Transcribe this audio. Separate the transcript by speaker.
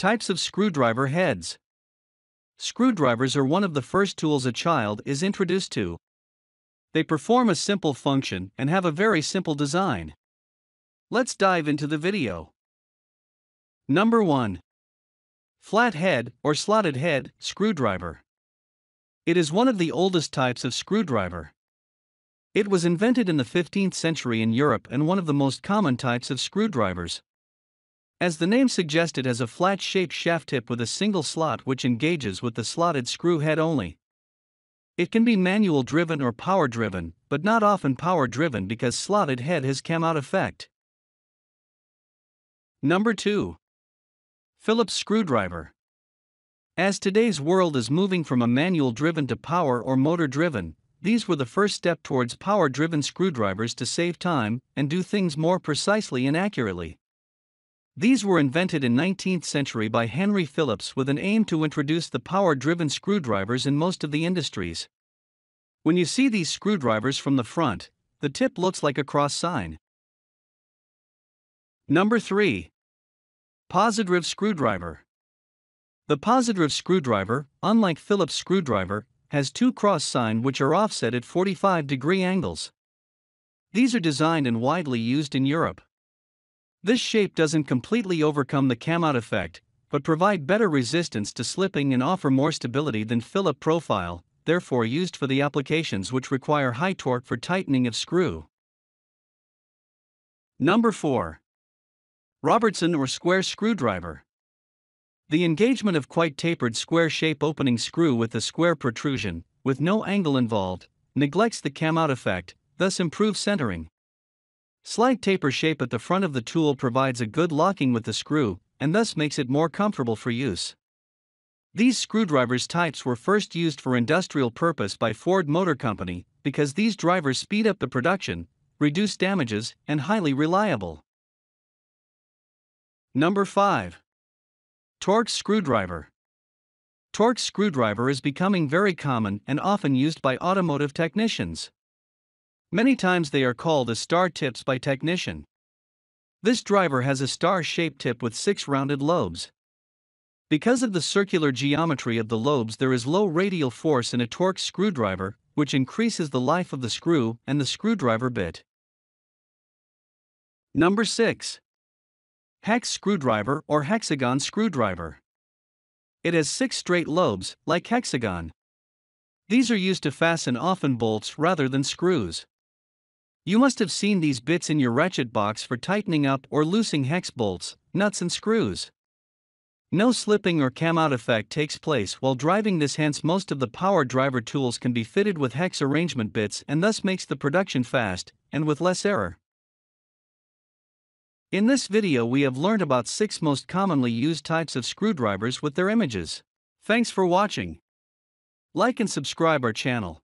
Speaker 1: Types of screwdriver heads. Screwdrivers are one of the first tools a child is introduced to. They perform a simple function and have a very simple design. Let's dive into the video. Number 1. Flat head or slotted head screwdriver. It is one of the oldest types of screwdriver. It was invented in the 15th century in Europe and one of the most common types of screwdrivers. As the name suggested, has a flat shaped shaft tip with a single slot which engages with the slotted screw head only. It can be manual driven or power driven, but not often power driven because slotted head has cam out effect. Number 2. Phillips screwdriver. As today's world is moving from a manual driven to power or motor driven, these were the first step towards power driven screwdrivers to save time and do things more precisely and accurately. These were invented in 19th century by Henry Phillips with an aim to introduce the power-driven screwdrivers in most of the industries. When you see these screwdrivers from the front, the tip looks like a cross sign. Number 3. Pozidriv screwdriver. The Pozidriv screwdriver, unlike Phillips screwdriver, has two cross sign which are offset at 45 degree angles. These are designed and widely used in Europe. This shape doesn't completely overcome the cam-out effect, but provide better resistance to slipping and offer more stability than Philip profile, therefore used for the applications which require high torque for tightening of screw. Number 4. Robertson or square screwdriver. The engagement of quite tapered square shape opening screw with a square protrusion, with no angle involved, neglects the cam-out effect, thus improves centering. Slight taper shape at the front of the tool provides a good locking with the screw, and thus makes it more comfortable for use. These screwdrivers types were first used for industrial purpose by Ford Motor Company because these drivers speed up the production, reduce damages, and highly reliable. Number 5. Torx screwdriver. Torx screwdriver is becoming very common and often used by automotive technicians. Many times they are called as star tips by technician. This driver has a star-shaped tip with six rounded lobes. Because of the circular geometry of the lobes there is low radial force in a Torx screwdriver, which increases the life of the screw and the screwdriver bit. Number 6. Hex screwdriver or hexagon screwdriver. It has six straight lobes, like hexagon. These are used to fasten often bolts rather than screws. You must have seen these bits in your ratchet box for tightening up or loosening hex bolts, nuts and screws. No slipping or cam out effect takes place while driving this hence most of the power driver tools can be fitted with hex arrangement bits and thus makes the production fast and with less error. In this video we have learned about 6 most commonly used types of screwdrivers with their images. Thanks for watching. Like and subscribe our channel.